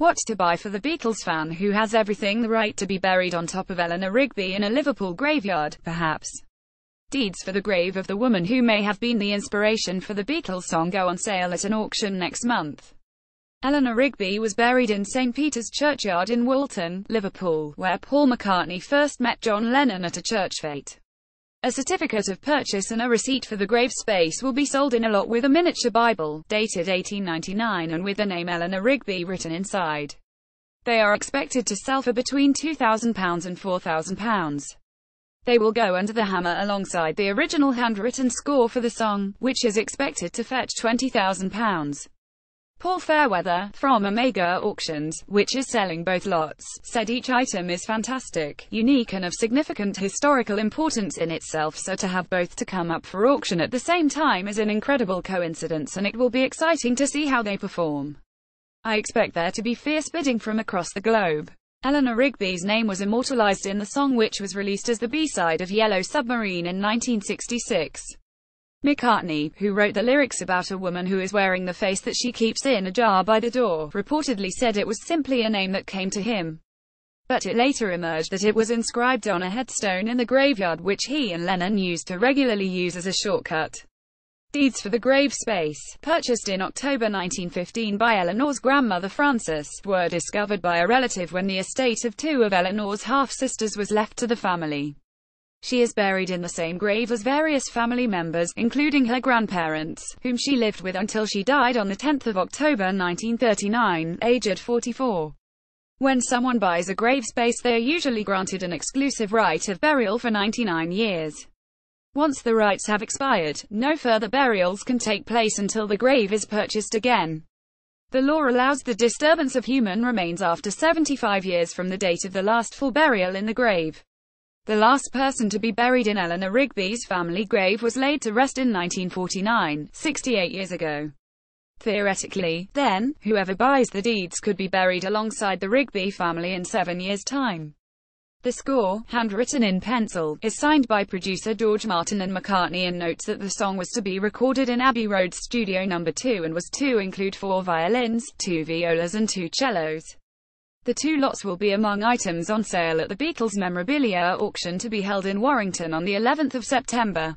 What to buy for the Beatles fan who has everything the right to be buried on top of Eleanor Rigby in a Liverpool graveyard, perhaps. Deeds for the grave of the woman who may have been the inspiration for the Beatles song go on sale at an auction next month. Eleanor Rigby was buried in St. Peter's Churchyard in Woolton, Liverpool, where Paul McCartney first met John Lennon at a church fete. A certificate of purchase and a receipt for the grave space will be sold in a lot with a miniature Bible, dated 1899 and with the name Eleanor Rigby written inside. They are expected to sell for between £2,000 and £4,000. They will go under the hammer alongside the original handwritten score for the song, which is expected to fetch £20,000. Paul Fairweather, from Omega Auctions, which is selling both lots, said each item is fantastic, unique and of significant historical importance in itself so to have both to come up for auction at the same time is an incredible coincidence and it will be exciting to see how they perform. I expect there to be fierce bidding from across the globe. Eleanor Rigby's name was immortalized in the song which was released as the B-side of Yellow Submarine in 1966. McCartney, who wrote the lyrics about a woman who is wearing the face that she keeps in a jar by the door, reportedly said it was simply a name that came to him. But it later emerged that it was inscribed on a headstone in the graveyard which he and Lennon used to regularly use as a shortcut. Deeds for the grave space, purchased in October 1915 by Eleanor's grandmother Frances, were discovered by a relative when the estate of two of Eleanor's half-sisters was left to the family. She is buried in the same grave as various family members, including her grandparents, whom she lived with until she died on 10 October 1939, aged 44. When someone buys a grave space they are usually granted an exclusive right of burial for 99 years. Once the rights have expired, no further burials can take place until the grave is purchased again. The law allows the disturbance of human remains after 75 years from the date of the last full burial in the grave. The last person to be buried in Eleanor Rigby's family grave was laid to rest in 1949, 68 years ago. Theoretically, then, whoever buys the deeds could be buried alongside the Rigby family in seven years' time. The score, handwritten in pencil, is signed by producer George Martin and McCartney and notes that the song was to be recorded in Abbey Road Studio No. 2 and was to include four violins, two violas and two cellos. The two lots will be among items on sale at the Beatles memorabilia auction to be held in Warrington on the 11th of September.